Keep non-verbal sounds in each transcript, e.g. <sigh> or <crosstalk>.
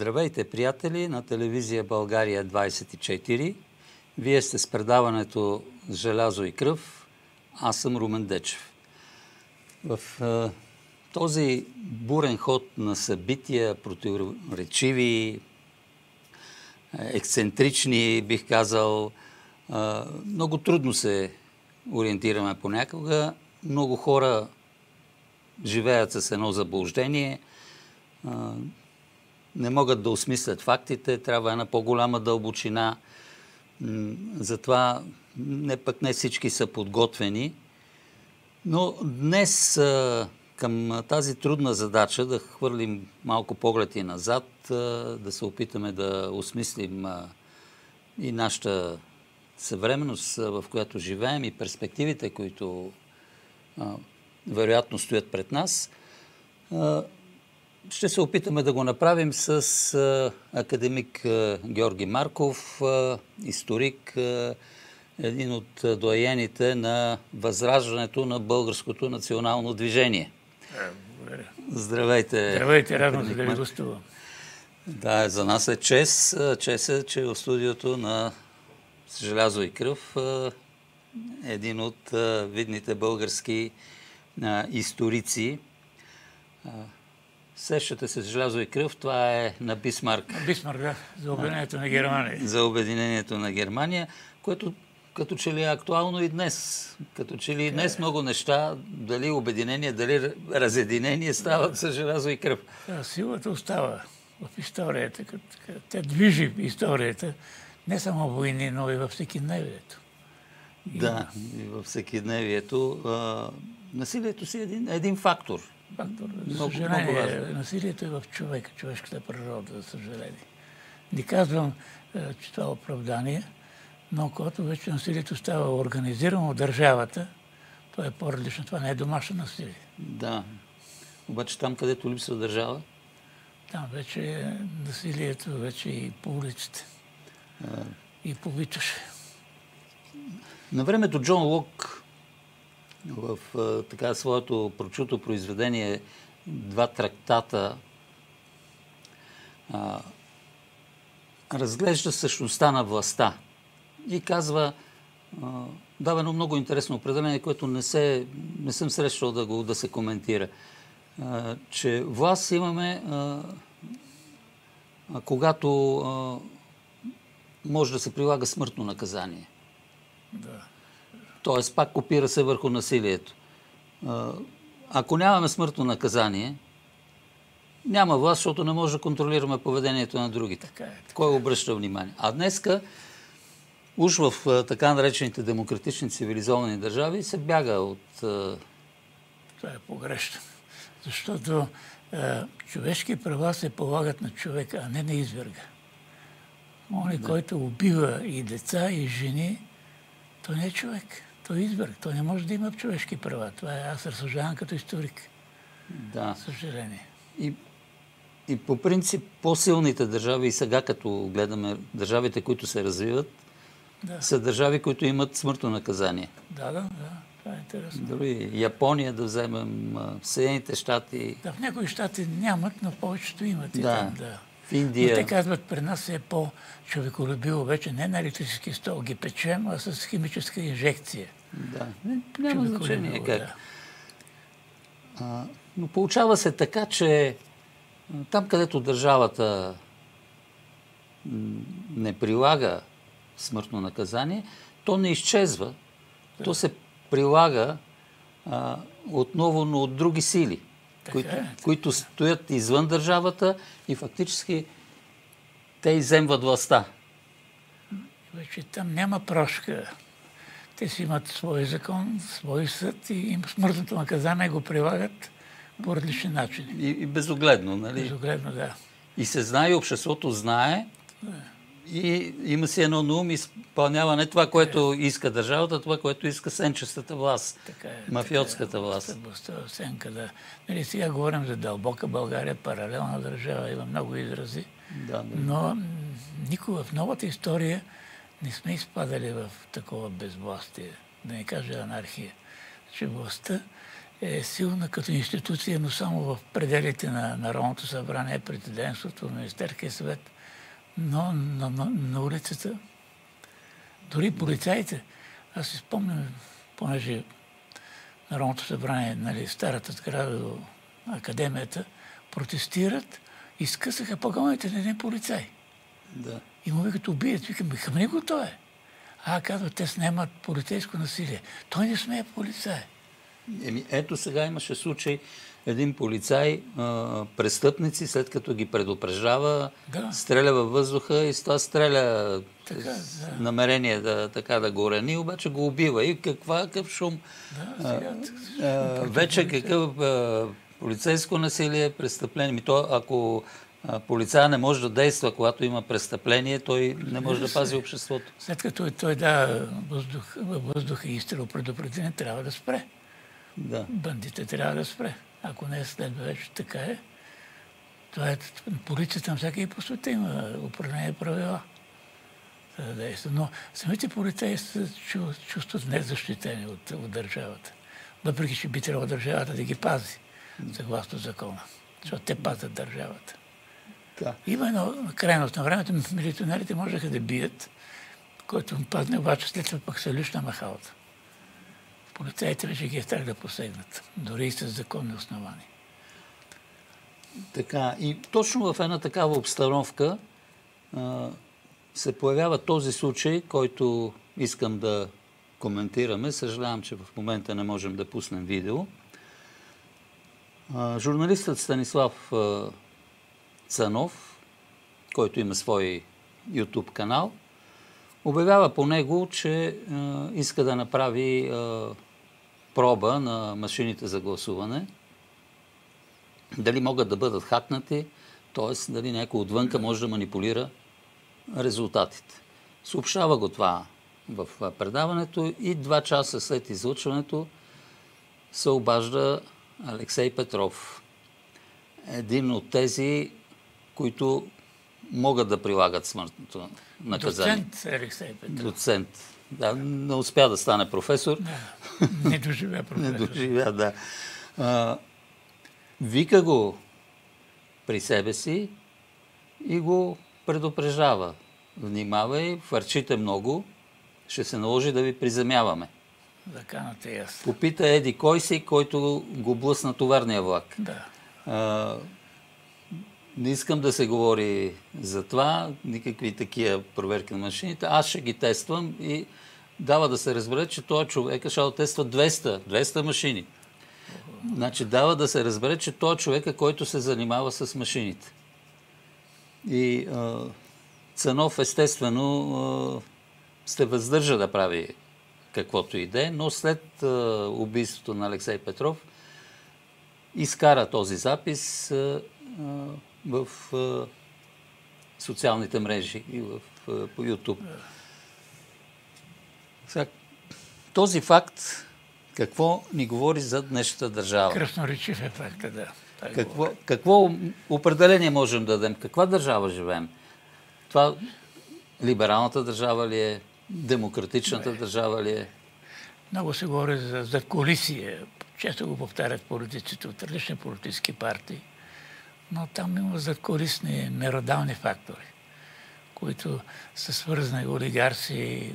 Здравейте, приятели, на телевизия България 24. Вие сте с предаването Желязо и кръв. Аз съм Румен Дечев. В е, този бурен ход на събития, противоречиви, ексцентрични, бих казал, е, много трудно се ориентираме понякога. Много хора живеят с едно заблуждение е, не могат да осмислят фактите, трябва една по-голяма дълбочина. Затова не пък не всички са подготвени. Но днес към тази трудна задача да хвърлим малко погледи назад, да се опитаме да осмислим и нашата съвременност, в която живеем и перспективите, които вероятно стоят пред нас, ще се опитаме да го направим с академик Георги Марков, историк, един от доаените на възраждането на българското национално движение. Благодаря. Здравейте. Здравейте, радвам се да ви гостувам. Да, за нас е чест. Чест е, че в студиото на Желязо и кръв един от видните български историци. Сещате се с желязо и кръв, това е на Бисмарк. На Бисмарк, да, за обединението на Германия. За обединението на Германия, което като че ли е актуално и днес. Като че ли и днес много неща, дали обединение, дали разединение, стават с желязо и кръв. Да, силата остава в историята. Тя движи историята. Не само войни, но и във всекидневието. Да, и във всекидневието. Насилието си е един, един фактор фактор. За съжаление, насилието е в човека, човешката природа, за съжаление. Не казвам, е, че това е оправдание, но когато вече насилието става организирано от държавата, това е по-различно. Това не е домашно насилие. Да. Обаче там, където липсва държава? Там вече е насилието, вече и по улиците. А... И повичаше. На времето Джон Лок в така своето прочуто произведение два трактата а, разглежда същността на властта и казва а, дава едно много интересно определение, което не, се, не съм срещал да, го, да се коментира. А, че власт имаме когато може да се прилага смъртно наказание. Да. Тоест, пак копира се върху насилието. Ако нямаме смъртно наказание, няма власт, защото не може да контролираме поведението на другите. Така е, така. Кой обръща внимание? А днеска, уж в така наречените демократични цивилизовани държави, се бяга от... Това е погрешно. Защото е, човешки права се полагат на човека, а не на изверга. Оня, да. който убива и деца, и жени, той не е човек той е избор. Той не може да има човешки права. Това е, аз разсъждавам като историк. Да. Съжаление. И, и по принцип по-силните държави, и сега като гледаме държавите, които се развиват, да. са държави, които имат смъртно наказание. Да, да, да. Това е интересно. Дори Япония да вземем, Съединените щати. Да, в някои щати нямат, но повечето имат. И да. Там, да. В Индия. Но те казват, при нас е по-човеколюбиво вече не на електрически стол ги печем, а с химическа инжекция. Да, няма значение как. Да. А, но получава се така, че там, където държавата не прилага смъртно наказание, то не изчезва. Да. То се прилага а, отново, но от други сили, които, е. които стоят извън държавата и фактически те иземват властта. Вече там няма прошка. Те си имат свой закон, свой съд и им смъртното наказание го прилагат по различни начини. И, и безогледно, нали? Безогледно, да. И се знае, обществото знае, да. И има си едно на ум, изпълнява не това, което е. иска държавата, това, което иска сенчестата власт, така е, мафиотската така е, власт. Сенка, да. Нали, сега говорим за дълбока България, паралелна държава, има много изрази. Да, да. Но никога в новата история не сме изпадали в такова безвластие, да не кажа анархия. Че властта е силна като институция, но само в пределите на Народното събрание, президентството, Министерския съвет. Но на, на, на улицата, дори полицаите, аз си спомням, понеже Народното събрание, нали, старата сграда до академията, протестират и скъсаха погоните на един полицай. Да. И му викат убият. Викам, хъмни го той е. А, казва, те снимат полицейско насилие. Той не смее полицай. Еми, ето сега имаше случай, един полицай, а, престъпници, след като ги предупреждава, Да. стреля във въздуха и с това стреля Така, с да. намерение да, така да го рани, обаче го убива. И каква, какъв шум. Да, сега... А, вече какъв а, полицейско насилие, престъпление. Ми то, ако а, полицая не може да действа, когато има престъпление, той не може да пази обществото. След като той да въздух, въздуха и изстрел предупреждение, трябва да спре. Да. Бандите трябва да спре. Ако не следва вече така е. Това е полицията на всяка и по света има определени правила за да действа. Но самите полицаи се чу- чувстват незащитени от, от държавата. Въпреки, че би трябвало държавата да ги пази, съгласно закона. Защото те пазят държавата. Да. Има едно крайност на времето, милиционерите можеха да бият, който му падне, обаче след това пък се лишна махалата. Полицаите вече ги е страх да посегнат, дори и с законни основания. Така, и точно в една такава обстановка а, се появява този случай, който искам да коментираме. Съжалявам, че в момента не можем да пуснем видео. А, журналистът Станислав а, Цанов, който има свой YouTube канал, обявява по него, че а, иска да направи а, проба на машините за гласуване дали могат да бъдат хакнати, т.е. дали някой отвънка може да манипулира резултатите. Съобщава го това в предаването и два часа след излъчването се обажда Алексей Петров. Един от тези, които могат да прилагат смъртното наказание. Доцент Алексей Петров. Доцент. Да, не успя да стане професор. Не доживя <laughs> Не професор. доживя, да. А, вика го при себе си и го предупреждава. Внимавай, фарчите много, ще се наложи да ви приземяваме. Заканата и аз. Попита Еди кой си, който го блъсна товарния влак. Да. А, не искам да се говори за това, никакви такива проверки на машините. Аз ще ги тествам и дава да се разбере, че този човек ще тества 200, 200 машини. Значи дава да се разбере, че той е който се занимава с машините. И а, Цанов естествено а, се въздържа да прави каквото и да е, но след а, убийството на Алексей Петров изкара този запис а, а, в а, социалните мрежи и в, а, по YouTube. Сега, този факт какво ни говори за днешната държава? Красноречив е факта, да. Какво, какво определение можем да дадем? Каква държава живеем? Това либералната държава ли е? Демократичната държава ли е? Много се говори за задколисие. Често го повтарят политиците от различни политически партии. Но там има задколисни меродални фактори, които са свързани олигарси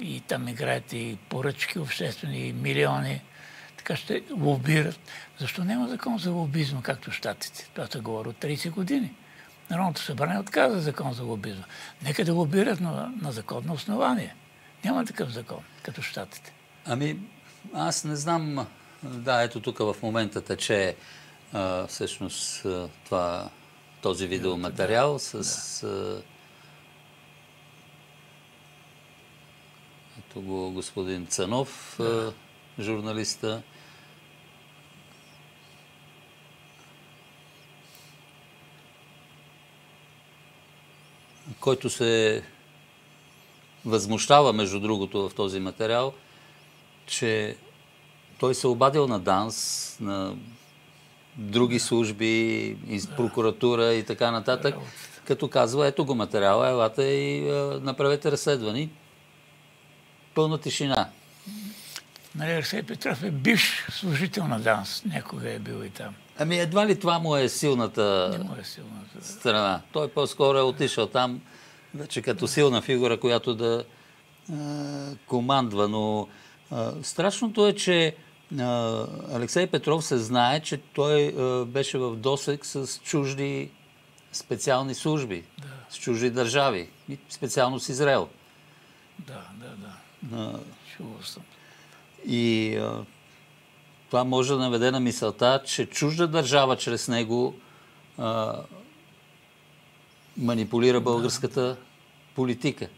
и там играят и поръчки обществени, и милиони. Така ще лобират. Защо няма закон за лобизма, както в Штатите? Това се говори от 30 години. Народното събрание отказа закон за лобизма. Нека да лобират на, на законно основание. Няма такъв закон, като в Штатите. Ами, аз не знам. Да, ето тук в момента тече а, всъщност това, този видеоматериал с... А, ето го господин Цанов, а, журналиста. който се възмущава, между другото, в този материал, че той се обадил на ДАНС, на други служби, прокуратура и така нататък, като казва, ето го материала, елате и направете разследвани. Пълна тишина. Нали, Арсей Петров е бивш служител на ДАНС. Някога е бил и там. Ами едва ли това му е силната Не му е силната. страна. Той по-скоро е отишъл там вече като силна фигура, която да а, командва. Но а, страшното е, че а, Алексей Петров се знае, че той а, беше в досек с чужди специални служби, с чужди държави, специално с Израел. Да, да, да. А, Чувал съм. И а, това може да наведе на мисълта, че чужда държава чрез него а, манипулира българската политика.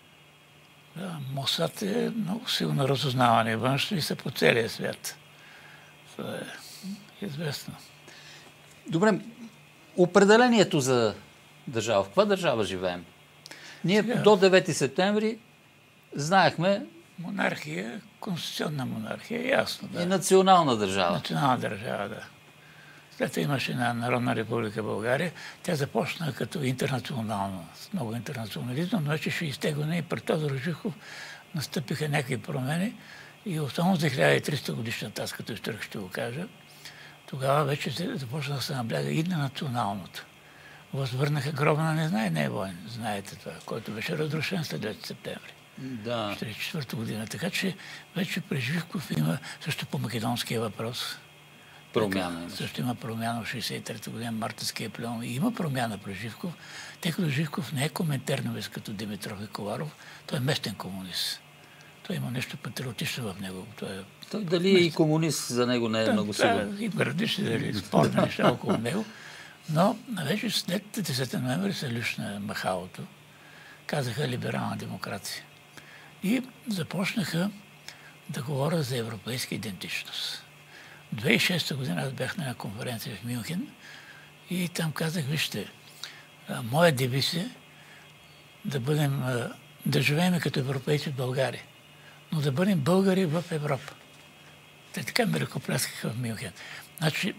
Да, Мосад е много силно разузнаване външно и са по целия свят. Това е известно. Добре, определението за държава. В каква държава живеем? Ние Сега- до 9 септември знаехме Монархия, конституционна монархия, ясно, и да. национална държава. Национална държава, да. След това имаше една Народна република България. Тя започна като интернационална, с много интернационализъм, но вече 60-те години и пред Тодор Живков настъпиха някакви промени и основно за 1300 годишната, аз като историк ще го кажа, тогава вече започна да се набляга и на националното. Възвърнаха гроба на не знае, не е войн, знаете това, който беше разрушен след 9 септември. Да. 1944 година. Така че вече при Живков има също по македонския въпрос. Промяна. има. Също има промяна в 63-та година, Мартинския плен. И има промяна при Живков, тъй като Живков не е коментарновец като Димитров и Коваров, той е местен комунист. Той има нещо патриотично в него. Той е Той дали е и комунист, за него не е много сигурен. да, има различни дали, <laughs> спорни неща около него. Но вече след 10 ноември се лишна махалото. Казаха либерална демокрация. И започнаха да говоря за европейска идентичност. 2006 година аз бях на една конференция в Мюнхен и там казах, вижте, а, моя девиз е да бъдем, да живеем като европейци в България, но да бъдем българи в Европа. Те така ме ръкопляскаха в Мюнхен. Значи,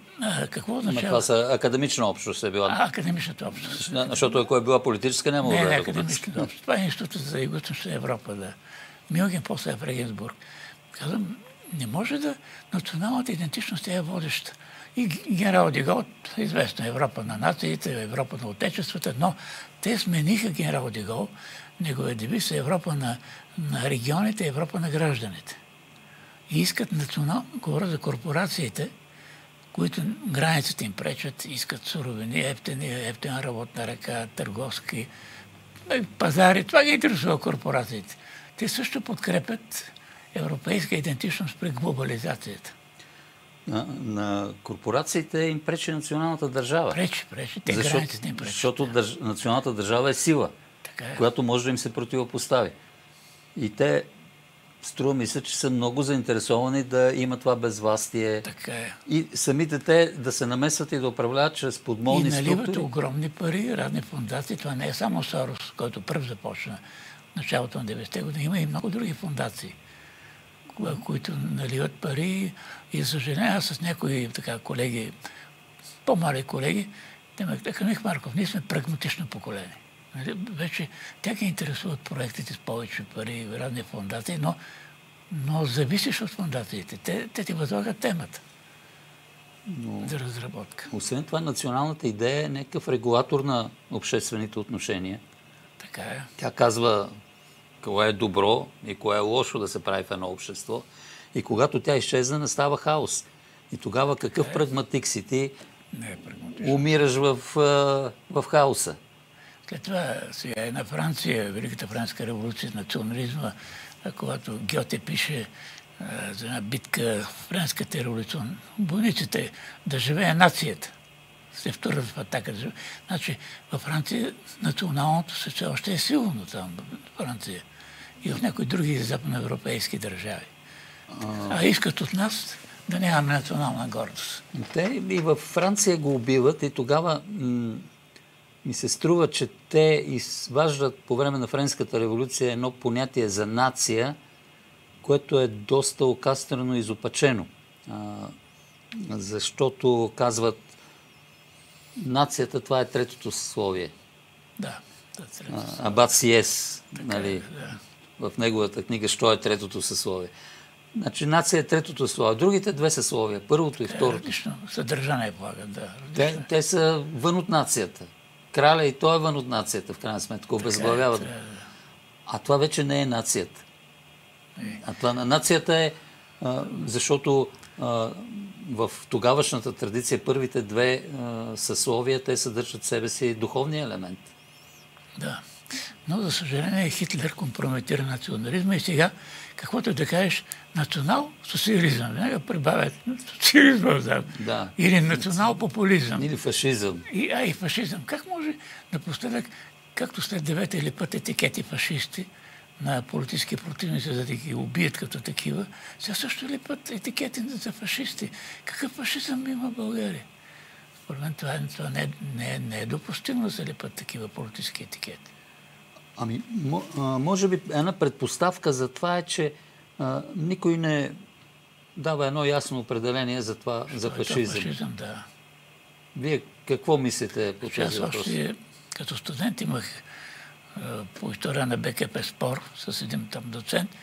какво означава? това са академична общност е била. А, академичната общност. Защото ако е била политическа, няма Не, да не, е академичната общност. Това е Институтът за Юго-Источна Европа, да. Мюнхен, после е в Регенсбург. Казвам, не може да... Националната идентичност е водеща. И генерал Дегол, известно Европа на нациите, Европа на отечествата, но те смениха генерал Дегол. Неговия девиз е Европа на, на регионите, Европа на гражданите. И искат национално, говоря за корпорациите, които границите им пречат, искат суровини, ефтини, ефтина работна ръка, търговски пазари. Това ги интересува корпорациите. Те също подкрепят европейска идентичност при глобализацията. На, на корпорациите им пречи националната държава. Пречи, пречи. Те защото границите им пречат. защото държ... националната държава е сила, Така е. която може да им се противопостави. И те, струва ми се, че са много заинтересовани да има това безвластие. Така е. И самите те да се намесват и да управляват чрез И подмолни наливат структури. огромни пари, разни фундации. Това не е само Сорос, който първ започна в началото на 90-те години. Има и много други фундации, ко- които наливат пари. И за съжаление, аз с някои така колеги, по-мали колеги, те ме казаха, Мих Марков, ние сме прагматично поколение. Нали, Вече тя ги интересуват проектите с повече пари, разни фундации, но, но зависиш от фундациите. Те, те ти възлагат темата за разработка. Освен това, националната идея е някакъв регулатор на обществените отношения. Така е. Тя казва кое е добро и кое е лошо да се прави в едно общество. И когато тя изчезне, настава хаос. И тогава какъв прагматик си ти Не е прагматично. умираш в, в хаоса. След това сега на Франция, Великата франска революция, национализма, когато Гьоте пише а, за една битка в френската революция, войниците да живее нацията. Се вторят в атака. Значи във Франция националното се още е силно там, в Франция. И в някои други западноевропейски държави. А искат от нас да нямаме национална гордост. Те и във Франция го убиват и тогава ми се струва, че те изваждат по време на Френската революция едно понятие за нация, което е доста окастрено и изопачено. Защото казват, нацията това е третото съсловие. Да, да, Абат Сиес, нали, да. в неговата книга, що е третото съсловие. Значи нация е третото слово. Другите две са словия. Първото и Те второто. различно съдържание полагат, да. Те, те са вън от нацията. Краля и той е вън от нацията, в крайна сметка. Обезглавява. Така е, трябва да- А това вече не е нацията. А това на нацията е, а, защото а, в тогавашната традиция първите две а, съсловия, те съдържат в себе си духовния елемент. Да. Но, за съжаление, Хитлер компрометира национализма и сега, каквото да кажеш, национал-социализъм. Веднага прибавят социализма, да. Да. Или национал-популизъм. Или фашизъм. И, а и фашизъм. Как може напоследък, както след девета или път етикети фашисти на политически противници, за да ги убият като такива, сега също ли път етикети за фашисти? Какъв фашизъм има в България? Според мен това, това не, е- не, не е допустимо да се лепат такива политически етикети. Ами, може би една предпоставка за това е, че а, никой не дава едно ясно определение за това, за Това е фашизъм. фашизъм, да. Вие какво мислите по аз въпрос? още като студент имах е, по история на БКП спор с един там доцент.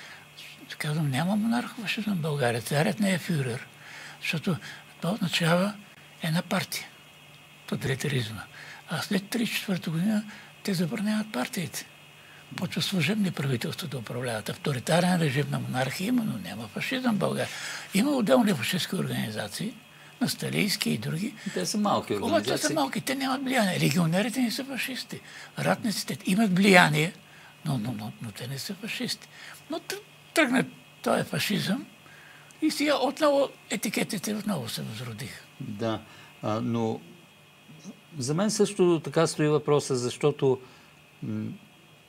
Казвам, няма монархофашизъм в България. Царят не е фюрер. Защото това означава една партия. Тоталитаризма. А след 3-4 година те забраняват партиите. Почва служебни правителства да управляват. Авторитарен режим на монархия има, но няма фашизъм в България. Има отделни фашистски организации, на Сталийски и други, Те са малки обаче те организации. са малки, те нямат влияние. Легионерите не са фашисти. Ратниците имат влияние, но, но, но, но те не са фашисти. Но тръгна този фашизъм и сега отново етикетите отново се възродиха. Да, а, но за мен също така стои въпроса, защото,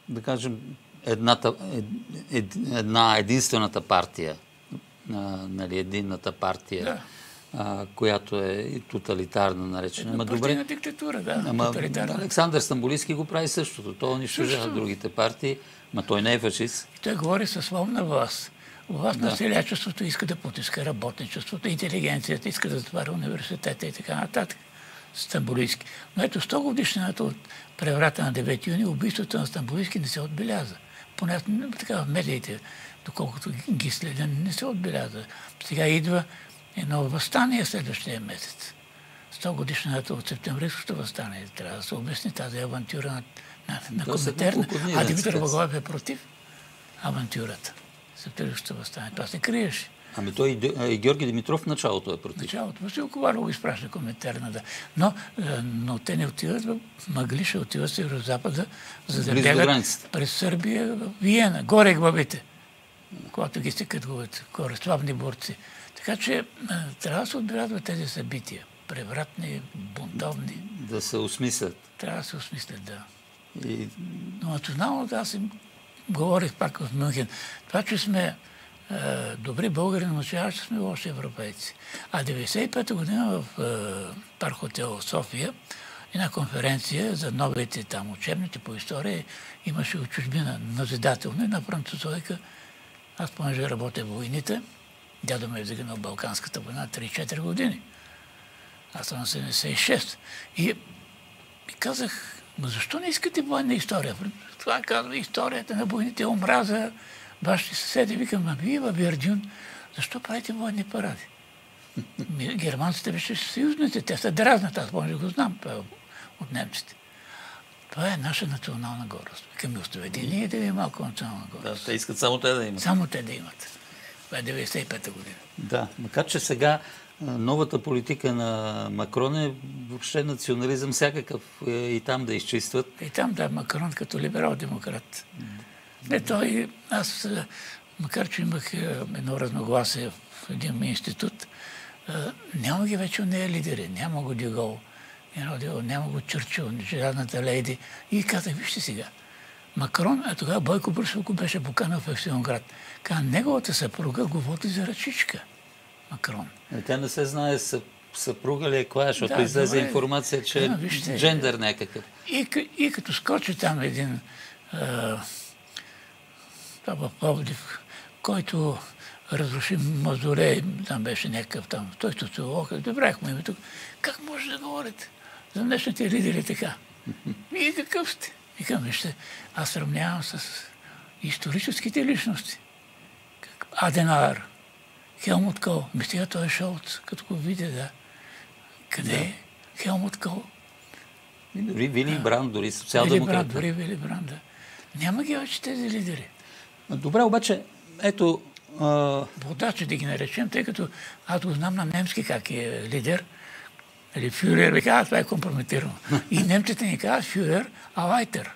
да кажем, едната, ед, ед, една единствената партия, а, нали, единната партия, Да. а, която е и тоталитарна наречена. Ама добре, диктатура, да, ама. Александър Стамбулийски го прави същото. Той унищожава другите партии, ма той не е фашист. Той говори със словна власт. Власт на селячеството иска да потиска работничеството, интелигенцията иска да затваря университета и така нататък. Стамбулийски. Но ето 100 годишната от преврата на 9 юни, убийството на Стамбулийски не се отбеляза. Поне така в медиите, доколкото ги- следя, не се отбеляза. Сега идва едно възстание следващия месец. 100 годишната от септемврийското възстание. Трябва да се обясни тази авантюра на, на, на Коминтерна. А Димитър. Благоев е против авантюрата. Септемврийското възстание. Това се криеше. Ами той и Д- и Георги Димитров в началото е против. Началото. Васил Коваров изпраща Коминтерна. Да. Но, е, но те не отиват в Мъглиша, отиват в северо-запада, за да бягат през Сърбия в Виена. Горе главите. Когато ги стикат главите. Горе, славни борци. Така че е, трябва да се отбелязват тези събития. Превратни, бунтовни. Да се осмислят. Трябва да се осмислят, да. И Но национално да, аз им говорих пак в Мюнхен. Това, че сме е, добри българи, не означава, че сме лоши европейци. А 95-та година в е, Парк Хотел София една конференция за новите там учебници по история имаше от чужбина назидателно една французойка. Аз понеже работя в войните, дядо ме е загинал в Балканската война 3-4 години. Аз съм на 76. И и казах, но защо не искате военна история? Това казва историята на войните, омраза, вашите съседи. Викам, а вие във Вирджин, защо правите военни паради? Германците беше съюзници, те се дразнат, аз може да го знам е от немците. Това е наша национална гордост. Викам, ми оставете ние да имаме малко национална да, гордост. те искат само те да имат. Само те да имат. Това е 95-та година. Да, макар че сега новата политика на Макрон е въобще национализъм всякакъв е, и там да изчистват. И там да, Макрон като либерал-демократ. Не, той, аз, е, макар че имах е, едно разногласие в един институт, е, няма ги вече нея лидери. Няма го Дюгол, няма, го Чърчил, желязната лейди. И казах, вижте сега, Макрон, а тогава Бойко Борисов го беше поканал в Евсионград. Каза, неговата съпруга го води за ръчичка. Макрон. Е, Тя не се знае съ, съпруга ли е коя, защото Да, излезе добре. информация, че е джендър някакъв. И, и като скочи там един а, в Пловдив, който разруши мазолей, там беше някакъв там, той социолог, добрах му името. Как може да говорите за днешните лидери така? Вие какъв сте? Викам, вижте, аз сравнявам с историческите личности. Аденар, Хелмут Кол. Мисля, той е Шолц, като го видя, да. Къде е? Хелмут Кол. Дори Вили Да. Бранд, дори Вили Бранд, дори Вили Бранд, да. Няма ги вече тези лидери. Добре, обаче, ето, а, Водачи да ги наречем, тъй като аз го знам на немски как е лидер. Или фюрер, ви казва, това е компрометирано. <laughs> И немците ни казват фюрер, а лайтер.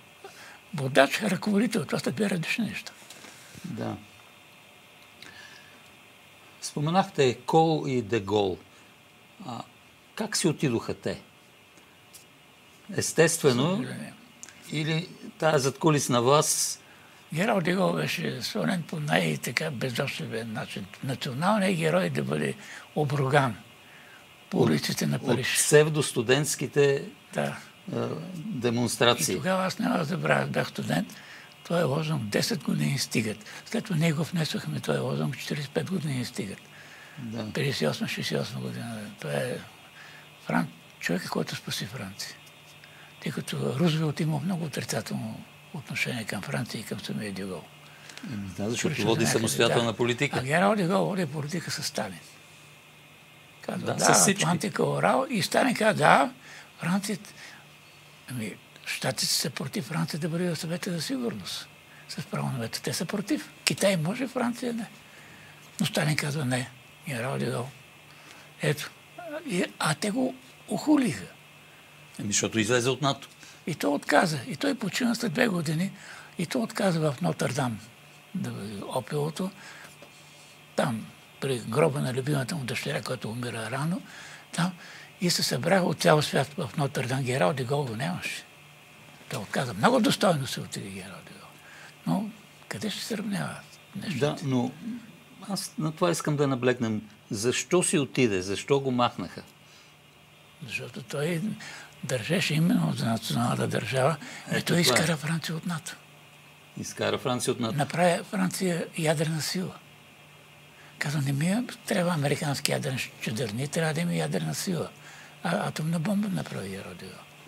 Водач, ръководител, това са две различни неща. да. Споменахте Кол и Дегол. А, как си отидоха те? Естествено, или тая задкулисна власт Герал Дегол беше свален по най-така бездошлевен начин. Националният герой да бъде обруган по улиците на от Париж. псевдостудентските Да. а, И демонстрации. тогава аз няма да забравя, бях студент, той е лозунг 10 години стигат. След това ние го внесохме, той е лозунг 45 години стигат. Да. 58-68 година. Това е Фран... човека, който спаси Франция. Тъй като Рузвелт има много отрицателно отношение към Франция и към самия Дегол. Да, защото Причина води самостоятелна да. политика. А Герал Дегол води политика с Сталин. Казва, Да, да. Атлантика, Орал. И Сталин каза, да, Франция... Ами, Штатите са против Франция да бъде в съвета за сигурност. С право на вето. Те са против. Китай може, Франция не. Но Сталин казва не. Генерал Дегол. Ето. А те го охулиха. Ами, защото излезе от НАТО. И той отказа. И той почина след две години. И той отказа в Нотърдам опилото. Там, при гроба на любимата му дъщеря, която умира рано. Там. И се събраха от цял свят в Нотърдам. Герал Дегол го нямаше. Той отказа. Много достойно се отиде Герал Дегол. Но къде ще се равняват нещата? Да, но аз на това искам да наблегнем. Защо си отиде? Защо го махнаха? Защото той държеше именно за националната държава. Ето той е. изкара Франция от НАТО. Изкара Франция от НАТО. направи Франция ядрена сила. Каза, не ми е- трябва американски ядрен чадър, ние трябва да има ядрена сила. А атомна бомба направи Геродио.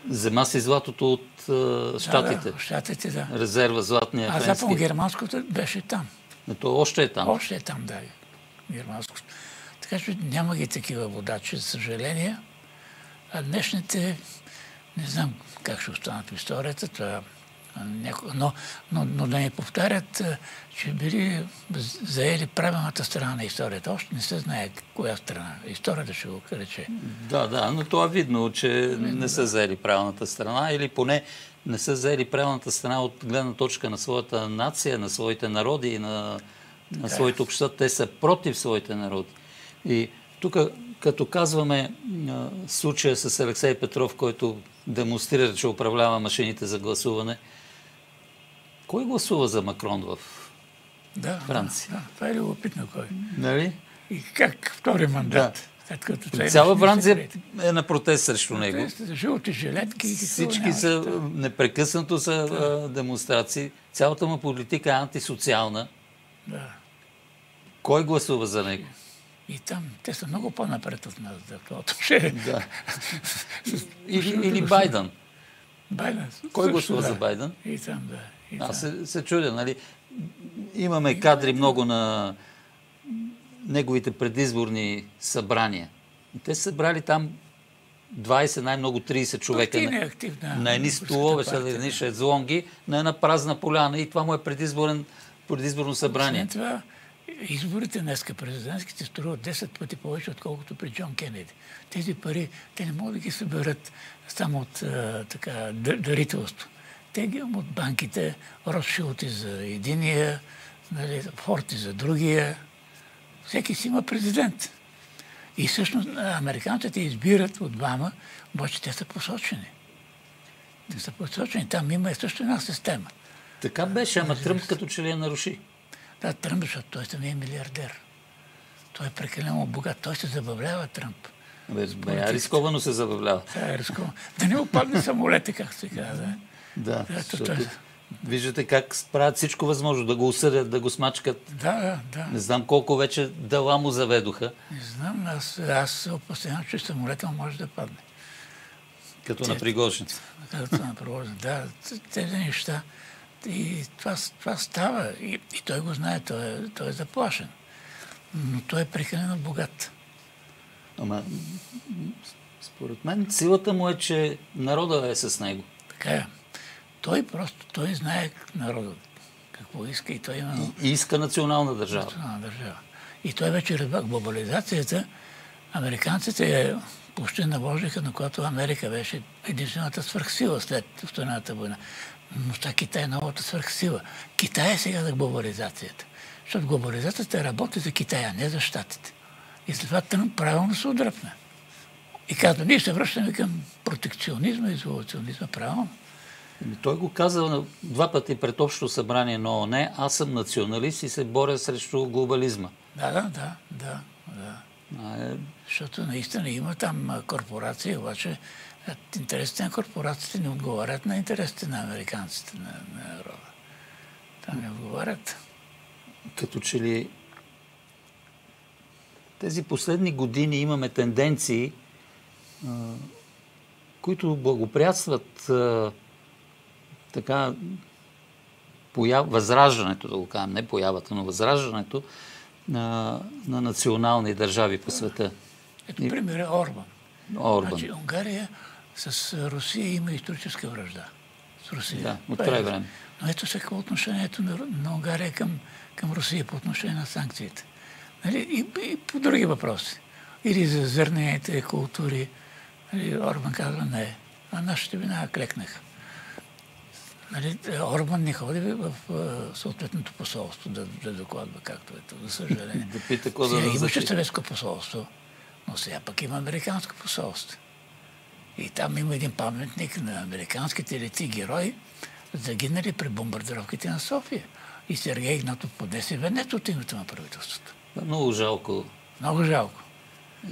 Взема си златото от а, Штатите. Да, Штатите, да. Резерва златния А западно-германското беше там. Но то още е там. Още е там, да, германското. Така че няма ги такива водачи, за съжаление. А днешните, не знам как ще останат в историята, това но, но, но да не повтарят, че били заели правилната страна на историята. Още не се знае коя страна. Историята ще го рече. Да, да, но това е видно, че не са взели правилната страна или поне не са взели правилната страна от гледна точка на своята нация, на своите народи и на, на своите общества. Те са против своите народи. И тук, като казваме случая с Алексей Петров, който демонстрира, че управлява машините за гласуване, кой гласува за Макрон в... Да, Франция. Да, да, това е любопитно кой. Нали? И как втори мандат. След като Цяла се Франция е на протест срещу него. Протест, Жълти жилетки Всички няма. са, непрекъснато са а, демонстрации. Цялата му политика е антисоциална. Да. Кой гласува за него? И там те са много по-напред от нас това отношение. Да. <laughs> Или, или Байден. Байден. Кой гласува да. за Байден? И там, да. И там. Аз се, се чудя, нали? Имаме кадри много на неговите предизборни събрания. И те са събрали там 20, най-много 30 човека Партийна на, активна. на едни столове, партия, едни да. шезлонги, на една празна поляна и това му е предизборен, предизборно събрание. Това, изборите днеска президентските струват 10 пъти повече, отколкото при Джон Кенеди. Тези пари, те не могат да ги съберат само от а, така, дарителство. Те ги имат от банките, Ротшилти за единия, нали, Форти за другия. Всеки си има президент. И всъщност американците избират от двама, обаче те са посочени. Те са посочени. Там има и също една система. Така беше, ама Тръмп като че ли я наруши. Да, Тръмп, защото той самия е милиардер. Той е прекалено богат. Той се забавлява, Тръмп. Бе, бе, рисковано се забавлява. Това е рисковано. Да не опадне самолета, както се казва. Да, Ето защото той. виждате как правят всичко възможно, да го осъдят, да го смачкат. Да, да, да. Не знам колко вече дела му заведоха, Не знам, аз, аз се опасявам, че самолета може да падне. като на Пригожин. Както на провозен. Да, тези неща. И това, това става. И, и той го знае, той е, той е заплашен. но той е прекалено богат. Ама, според мен, силата му е, че народа е с него. Така е. Той просто, той знае народа какво иска и той има... И, иска национална държава. Национална държава. И той вече разбра глобализацията. Американците почти наложиха, на която Америка беше единствената свърхсила след Втората война. Но та Китай е новата свърхсила. Китай е сега за глобализацията. Защото глобализацията работи за Китая, не за Штатите. И след това Тръмп правилно се отдръпна. И казва, ние се връщаме към протекционизма, изолационизма, правилно. Ами той го каза два пъти пред Общо събрание на ООН, аз съм националист и се боря срещу глобализма. Да, да, да, да. да. Е... Защото наистина има там корпорации, обаче интересите на корпорациите не отговарят на интересите на американците, на, на народа. Там не отговарят. Като че ли тези последни години имаме тенденции, които благоприятстват така появ... възраждането, да го кажем, не появата, но възраждането на, на национални държави по света. Ето пример е Орбан. Орбан. Значи, Унгария с Русия има историческа връжда. С Русия. Да, от край време. Но ето сега отношението на, на Унгария към, към Русия по отношение на санкциите. Нали? И, и по други въпроси. Или за зърнените култури. Нали? Орбан казва не. А нашите вина клекнаха. Нали, Орбан не ходи в съответното посолство да, да докладва както ето, за съжаление. <laughs> да пита какво да Имаше съветско посолство, но сега пък има американско посолство. И там има един паметник на американските лети герои, загинали при бомбардировките на София. И Сергей Игнатов поднесе венец от името на правителството. Много жалко. Много жалко.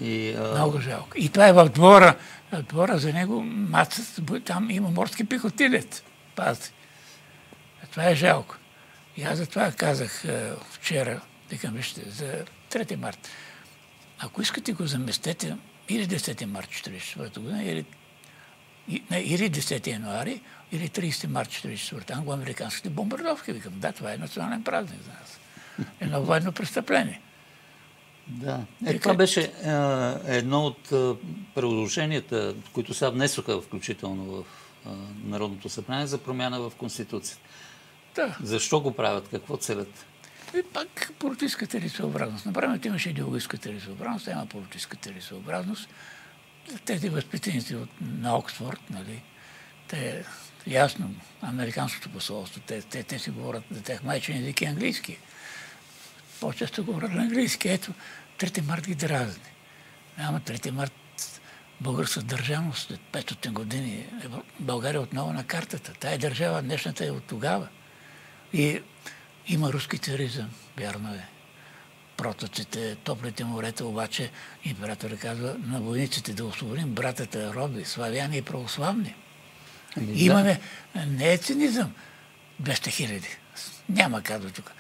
И, а... Много жалко. И това е в двора. В двора за него мацът, там има морски пехотилец пази. Това е жалко. И аз затова казах е, вчера, викам, вижте, за 3 март. Ако искате го заместете, или 10 март 1944 година, или, не, или 10 януари, или 30 март 1944 англо-американските бомбардовки. Викам, да, това е национален празник за нас. Едно военно престъпление. Да. Е, това беше е, едно от е, предложенията, които сега внесоха включително в Народното събрание за промяна в Конституцията. Да. Защо го правят? Какво целят? И пак политическа целесообразност. Направо имаше идеологическа целесообразност, има политическа целесообразност. Тези възпитаници от, на Оксфорд, нали, те ясно, американското посолство, те, те, те си говорят за тях майчин език и английски. По-често говорят на английски. Ето, 3 март ги дразни. Ама 3 март българска държавност след 500 години. България е отново на картата. Тая държава днешната е от тогава. И има руски царизъм, вярно е. Протоците, топлите морета, обаче императорът казва на войниците да освободим братата роби, славяни и православни. Ами, да. Имаме, не е цинизъм, 200 хиляди. Няма казва тук.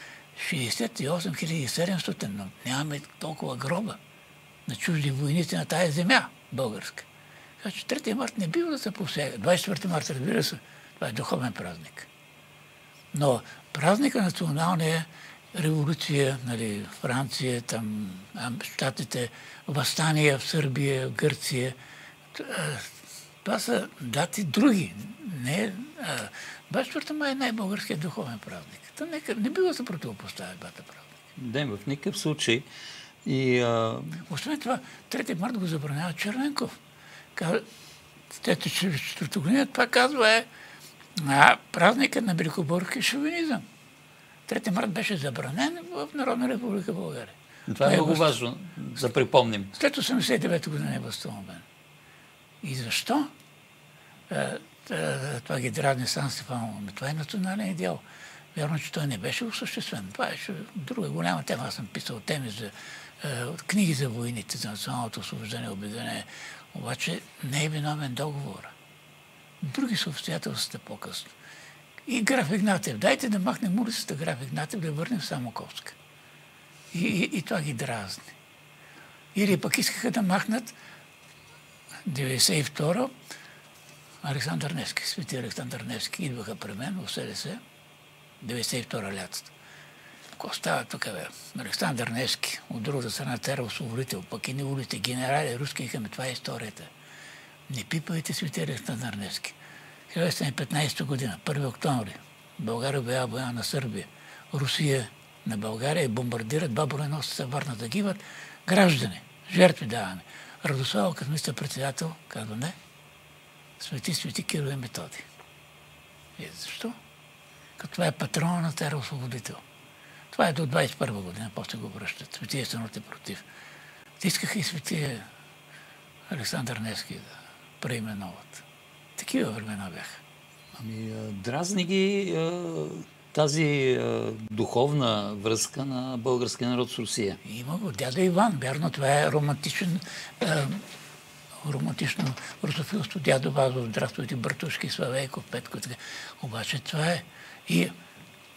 68 700, но нямаме толкова гроба на чужди войници на тая земя българска. Така че 3 март не бива да се посега. 24 март, разбира се, това е духовен празник. Но празника националния е революция, нали, Франция, там, Штатите, възстания в Сърбия, Гърция. Това са дати други. Не, 24 май е най-българският духовен празник. Та нека, не бива да се противопоставя двата празника. Не, в никакъв случай. И, а... Освен това, 3 март го забранява Червенков. Тето четвъртогодина това казва е а, празника на Великоборски шовинизъм. 3 март беше забранен в Народна република България. Това е, е много важно да припомним. След 89 година е възстановен. И защо? това ги дразни Сан Стефано. Това е национален идеал. Вярно, че той не беше осъществен. Това е друга голяма тема. Аз съм писал теми за е, книги за войните, за националното освобождение, обединение. Обаче не е виновен договора. Други са обстоятелствата по-късно. И граф Игнатев. Дайте да махнем улицата граф Игнатев, да върнем Самоковска. И, и, и това ги дразни. Или пък искаха да махнат 92 Александър Невски, свети Александър Невски, идваха при мен в СДС, 92 лятата Какво става тук, бе? Александър Невски, от другата страна Тера освободител, пък и не улите генерали, руски, към това е историята. Не пипайте свети Александър Невски. 1915 година, 1 октомври, България обява война на Сърбия. Русия на България бомбардират, два броненоса се върнат да гиват. Граждани, жертви даваме. Радослава, като мисля председател, казва не. Свети, свети Киро и Методи. И защо? Като това е патрона на Тера освободител. Това е до 21 година, после го връщат. Светия Сънот е против. Те искаха и светия Александър Невски да преименуват. Такива времена бяха. Ами, дразни ги тази духовна връзка на българския народ с Русия. Има го. Дядо Иван, вярно, това е романтичен, романтично русофилство. Дядо Вазов, здравствуйте, Бъртушки, Славейков, Петко. Така. Обаче това е. И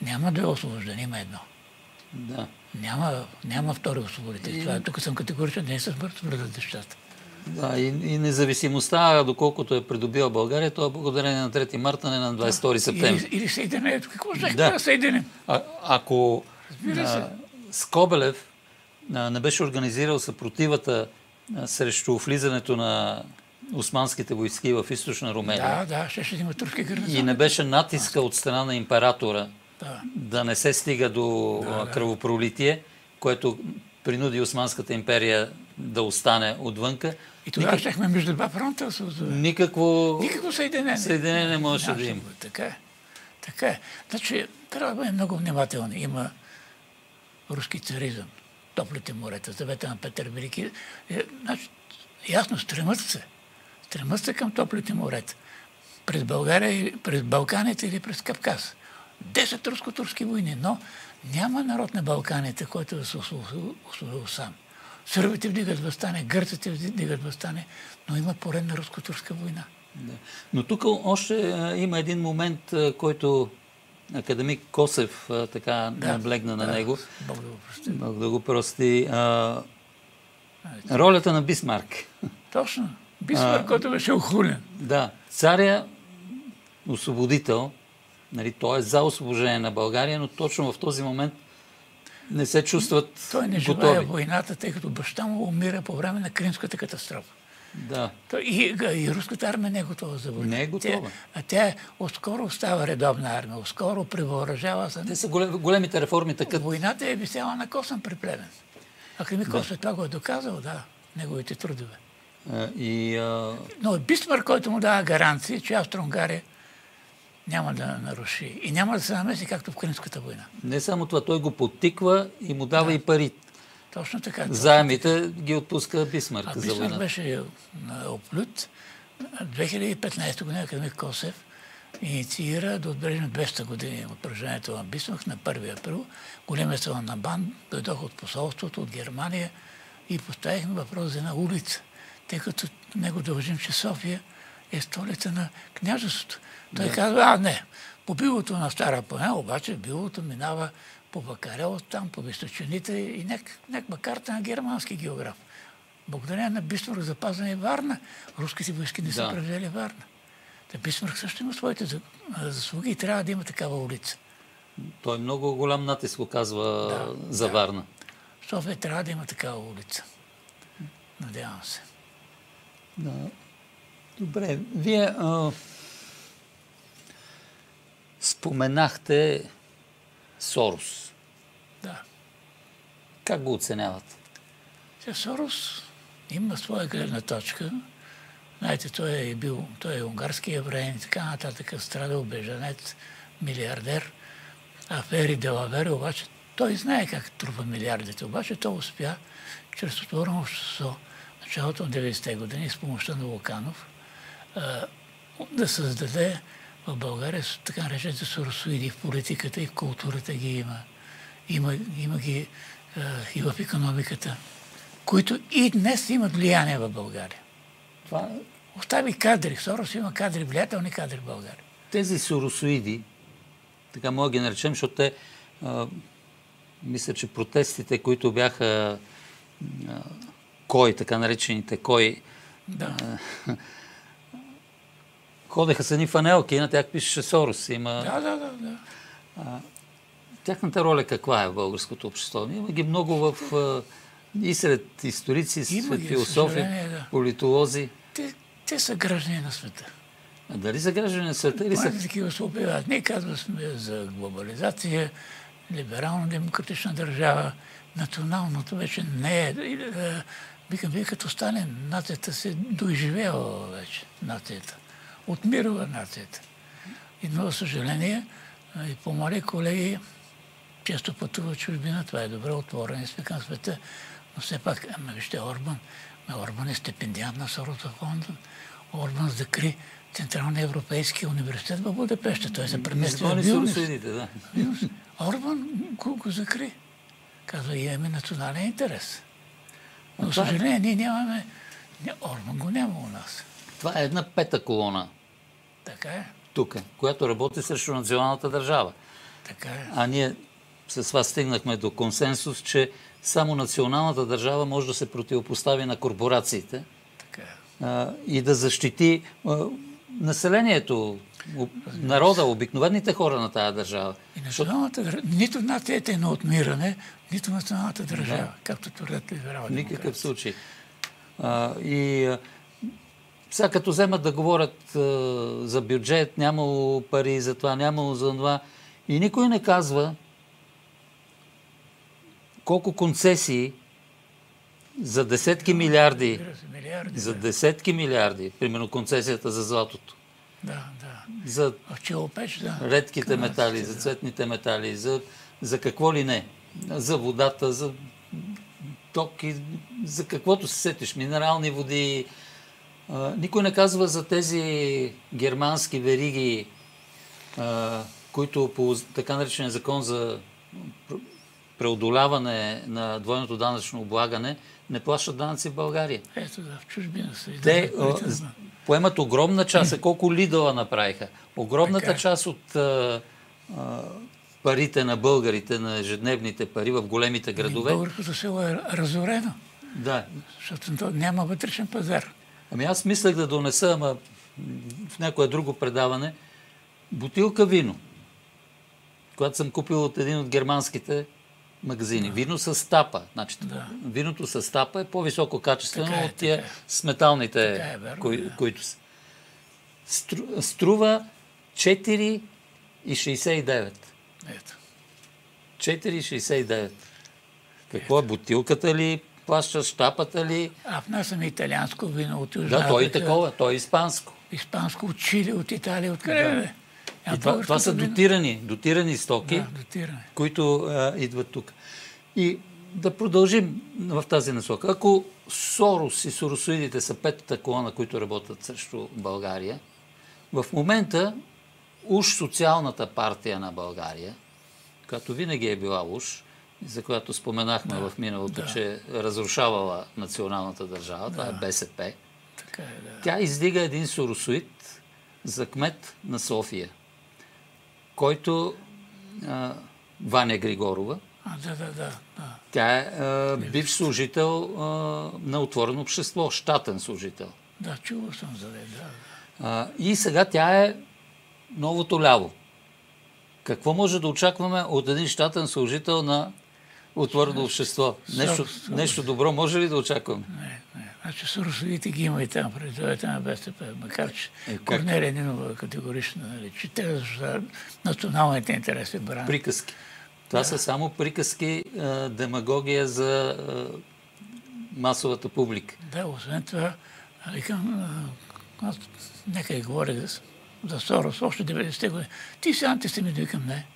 няма две освобождения, има едно. Да. Няма, няма втори освободител. И... Това, е, тук съм категоричен, не се свързват нещата. Да, и, и независимостта, доколкото е придобила България, то е благодарение на 3 марта, не на 22 да, септември. Или, или Съединението. Какво ще да. да съединим? А, ако а, Скобелев а, не беше организирал съпротивата а, срещу влизането на османските войски в източна Румения. Да, да, ще, ще има турски гарнизон. И не беше натиска от страна на императора да, да не се стига до да. кръвопролитие, което принуди Османската империя да остане отвънка. И тогава Никак... щехме между два фронта. Никакво... Никакво съединение. Съединение можеше да има. Така. Така е. Значи, трябва да бъдем много внимателни. Има руски царизъм, топлите морета, завета на Петър Велики. Е, значи, ясно, стремат се. Стремат се към топлите морета. През България, през Балканите или през Кавказ. Десет руско-турски войни, но няма народ на Балканите, който да се освободил сам. Сърбите вдигат възстане, гърците вдигат възстане, но има поредна руско-турска война. Да. Но тук още а, има един момент, а, който академик Косев а, така да, наблегна да, на него. Бог да го прости. Бог да го прости. А, ролята на Бисмарк. Точно. Бисмарк, който беше охулен. Да. Царя освободител, нали, той е за освобождение на България, но точно в този момент не се чувстват Той не желая войната, тъй като баща му умира по време на Кримската катастрофа. Да. Той, и, и руската армия не е готова за война. Не е готова. Тя, а тя отскоро става редовна армия, отскоро превъоръжава се. Те са голем, големите реформи така. Войната е висяла на косъм приплемен. А Климик да. Косъм това го е доказал, да, неговите трудове. А, и, а... Но Бисмар, който му дава гаранции, че Австро-Унгария няма да наруши. И няма да се намеси, както в Кримската война. Не само това, той го подтиква и му дава да. и пари. Точно така. Заемите ги отпуска Бисмарк а за война. беше оплют. 2015 година академик Косев инициира да отбележим 200 години от поражението на Бисмарк на 1 април. Големия салон на Бан дойдох от посолството, от Германия и поставихме въпрос за една улица, тъй като него дължим, че София е столица на княжеството. Той да. казва, а не, по билото на Стара планина, обаче билото минава по Бакарел, там по височините и някаква карта на германски географ. Благодарение на Бисмарк запазване Варна. Руските войски не са да. превзели Варна. Та Бисмарк също има своите заслуги и трябва да има такава улица. Той много голям натиск казва да, за да. Варна. София трябва да има такава улица. Надявам се. Да. Добре. Вие а, споменахте Сорос. Да. Как го оценявате? Тя Сорос има своя гледна точка. Знаете, той е бил, той е унгарски евреин и така нататък, страдал бежанец, милиардер, афери, делавери, обаче той знае как трупа милиардите, обаче той успя чрез отворено общество началото на 90-те години с помощта на Луканов да създаде в България така наречените соросоиди в политиката и в културата ги има. Има, има ги а, и в економиката, които и днес имат влияние в България. Това остави кадри. Сорос има кадри, влиятелни кадри в България. Тези соросоиди, така мога ги наречем, защото те, а, мисля, че протестите, които бяха а, кой, така наречените кой, да. а, ходеха с едни фанелки и на тях пишеше Сорос. Има... Да, да, да. да. А, тяхната роля каква е в българското общество? Има ги много в, и сред историци, сред философи, да. политолози. Те, те са граждани на света. А дали са граждани на света или са... такива се обявяват. Ние казваме за глобализация, либерално-демократична държава. Националното вече не е. Викам, вие като стане нацията се доизживява вече, нацията. Отмирва нацията. И много съжаление, и по-мали колеги често пътува чужбина. Това е добре, отворен сме към света. Но все пак, ама вижте, Орбан, Орбан е стипендиант на Сороса фонда. Орбан закри Централния европейски университет в Будапеща. Той се премести в Вилнюс. да. Орбан го, го закри. Казва, имаме национален интерес. Но, съжаление, ние нямаме... Орбан го няма у нас. Това е една пета колона. Така е. Тук, която работи срещу националната държава. Така е. А ние с вас стигнахме до консенсус, че само националната държава може да се противопостави на корпорациите така е. а, и да защити а, населението, народа, обикновените хора на тази държава. И националната държава, нито нацията е на отмиране, нито националната държава, да. както твърдят либерални Никакъв случай. А, и сега като вземат да говорят а, за бюджет, нямало пари за това, нямало за това, и никой не казва колко концесии за десетки милиарди, милиарди за десетки милиарди, примерно концесията за златото. Да, да. За Челопеч, да. редките Канадските, метали, да. за цветните метали, за, за какво ли не. За водата, за токи, за каквото се сетиш, минерални води. А, никой не казва за тези германски вериги, а, които по така наречен закон за преодоляване на двойното данъчно облагане не плащат данъци в България. Ето да, в чужбина са. Те да, поемат огромна част. Колко лидала направиха? Огромната така. Е. част от а, а, парите на българите, на ежедневните пари в големите градове. Българското село е разорено. Да. Защото няма вътрешен пазар. Ами аз мислех да донеса, ама в някое друго предаване, бутилка вино, която съм купил от един от германските магазини. Да. Вино с тапа. Значи, да. Виното с тапа е по-високо качествено е, от тия е. сметалните, е, верно, кои, да. които са. Стру, струва 4,69. Ето. 4,69. Какво е? Бутилката ли? Плащаш тапата ли? А внасяме италианско вино от Южна Да, той е такова. Той е испанско. Испанско от Чили, от Италия, от къде? Да. И това, това са дотирани, дотирани стоки, да, дотирани. които а, идват тук. И да продължим в тази насока. Ако Сорос и соросоидите са петата колона, които работят срещу България, в момента уж социалната партия на България, която винаги е била уж, за която споменахме да, в миналото, да. че разрушавала националната държава, да. това е БСП, така е, да. тя издига един соросоид за кмет на София който а, Ваня Григорова. А, да, да, да. Тя е а, бивш служител а, на отворено общество, щатен служител. Да, чувал съм за да. А, и сега тя е новото ляво. Какво може да очакваме от един щатен служител на отворено общество? Нещо, нещо добро може ли да очакваме? Не, не. Значи Соросовите ги има и там, преди на БСП, макар че е, Корнелия Нинова е категорично, нали, че те за националните интереси бранят. Приказки. Това да. са само приказки, демагогия за масовата публика. Да, освен това, викам, аз нека и говоря за Сорос, още 90-те години. Ти си антисемит, викам, не.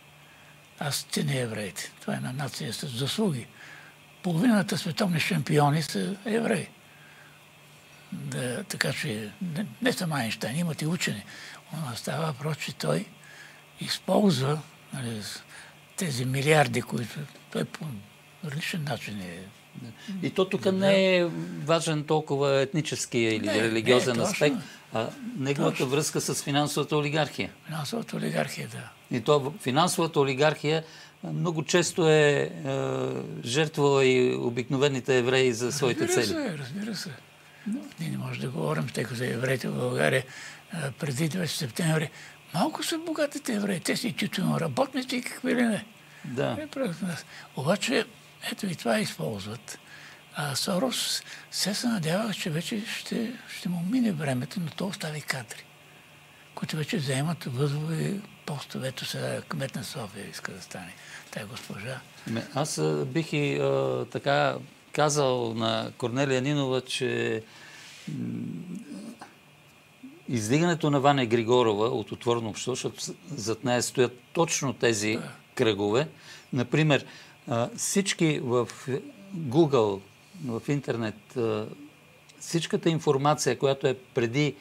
Аз ти не евреите. Това е на нация с заслуги. Половината световни шампиони са евреи. Да, така че не, не само Айнштайн, имат и учени. Но става въпрос, че той използва нали, тези милиарди, които той по различен начин е и то тук не е важен толкова етнически или не, религиозен не, аспект, а неговата точно. връзка с финансовата олигархия. Финансовата олигархия, да. И то финансовата олигархия много често е, е жертвала и обикновените евреи за своите разбира цели. Се, разбира се. Ние не можем да говорим, тъй като за евреите в България преди 20 септември. Малко са богатите евреи. Те си чутно работници и какви ли не. Да. Е, Обаче, ето и това използват. А Сорос се се надява, че вече ще, ще му мине времето, но то остави кадри, които вече заемат възлови постове. Ето сега кмет на София иска да стане тая госпожа. Аз бих и а, така казал на Корнелия Нинова, че издигането на Ваня Григорова от отворено общество, защото зад нея стоят точно тези да. кръгове. Например, всички в Google, в интернет, всичката информация, която е преди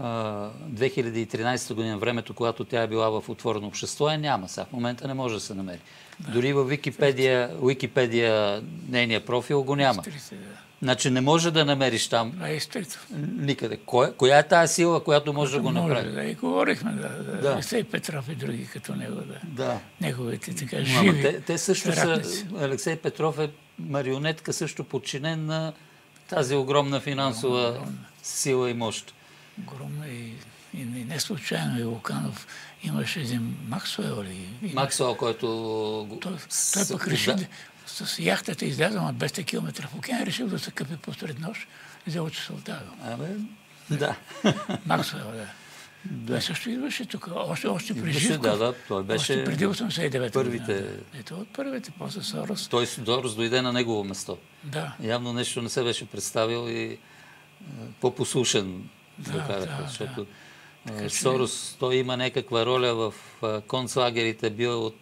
2013 година, времето, когато тя е била в отворено общество, е няма. Сега в момента не може да се намери. Да. Дори в Википедия, Википедия нейния профил го няма. Значи не може да намериш там изтрито. никъде. Коя, коя е тази сила, която може да го направи? Може, да, и говорихме, да. да. да. Алексей Петров и други като него, да. да. Неговите така живи те, те също са... Алексей Петров е марионетка, също подчинен на тази огромна финансова огромна. сила и мощ. Огромна и, и не случайно и Луканов имаше един Максуел. И, Максуел, който... Той, той пък реши, да с яхтата излязъл на 200 км в океан, решил да се къпи посред нощ и взел, че отдавал. Абе, да. <laughs> Максуел, да. Да. Той също идваше тук, още, още при Живков. Да, да, той беше... Още преди 89 Първите... Да. Ето от първите, после Сорос. Той Сорос дойде на негово место. Да. Явно нещо не се беше представил и е, по-послушен да, докараха, да, защото да. Сорос, той има някаква роля в концлагерите, бил от,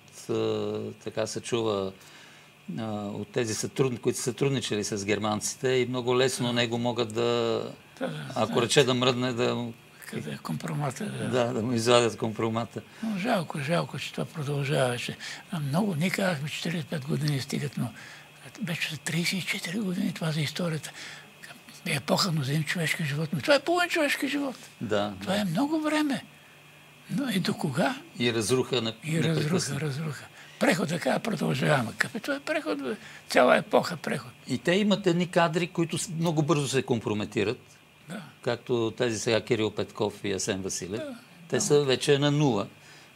така се чува, от тези сътруд... които са сътрудничали с германците и много лесно него могат да, ако рече да мръдне, да къде е компромата. Да. да, да му извадят компромата. Но жалко, жалко, че това продължаваше. Много, ние казахме 45 години стигат, но беше 34 години това за историята. Е епоха на един човешки живот. Но това е половин човешки живот. Да. Това е много време. Но и до кога? И разруха на И разруха, разруха. Преход така продължаваме. Капе, това е преход, цяла епоха преход. И те имат едни кадри, които много бързо се компрометират. Да. Както тези сега Кирил Петков и Асен Василев. Да. Те са вече на нула.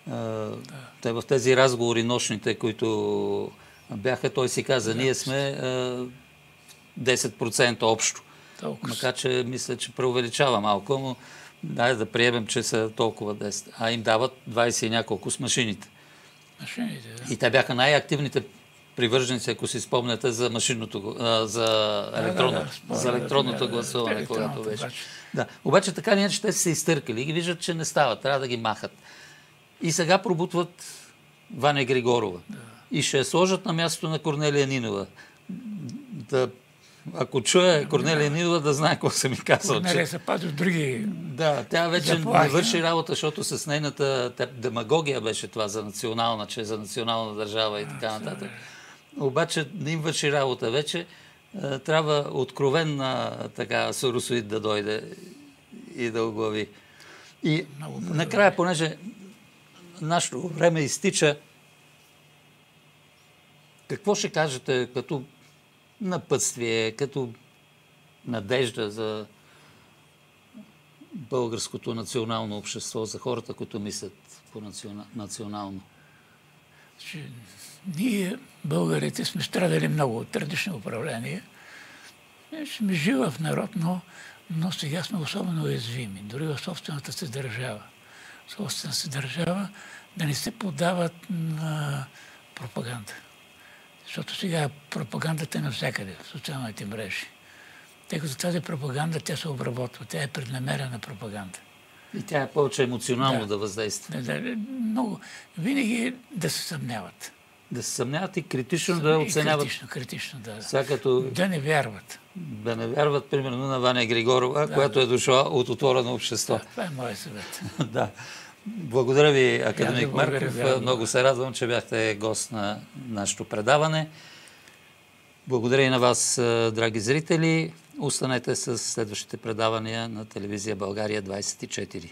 Да. Те в тези разговори нощните, които бяха, той си каза, ние сме 10% общо. Толкова. Макар, че мисля, че преувеличава малко, но дай да приемем, че са толкова 10. А им дават 20 и няколко с машините. Машините, да. И те бяха най-активните привърженици, ако си спомняте, за машинното, за, електронно, да, да, да, за електронното да, гласуване, да, когато беше. Да. Обаче така не, че те са се изтъркали и ги виждат, че не става, трябва да ги махат. И сега пробутват Ваня Григорова. Да. И ще я сложат на мястото на Корнелия Нинова. Да ако чуе Корнелия Нидова, да знае какво съм ми казал. Корнелия се пази от други Да, тя вече заплахи, не върши работа, защото с нейната демагогия беше това за национална, че е за национална държава и така нататък. Обаче не им върши работа вече. Е, трябва откровен така Соросоид да дойде и да оглави. И накрая, понеже нашето време изтича, какво ще кажете като напътствие, като надежда за българското национално общество, за хората, които мислят по национално? Че ние, българите, сме страдали много от предишни управления. Сме жива в народ, но, но сега сме особено уязвими, дори в собствената си държава. Собствената си държава да не се подават на пропаганда. Защото сега пропагандата е навсякъде, в социалните мрежи. Тъй като тази пропаганда, тя се обработва. Тя е преднамерена пропаганда. И тя е повече емоционално да, да въздейства. Да, да, много. Винаги да се съмняват. Да се съмняват и критично да оценяват. Критично, критично, да. Като... Да не вярват. Да не вярват, примерно, на Ваня Григорова, да, която е дошла от отворено общество. Да, това е моят съвет. <laughs> да. Благодаря ви, академик Марков. Много се радвам, че бяхте гост на нашето предаване. Благодаря и на вас, драги зрители. Останете с следващите предавания на телевизия България 24.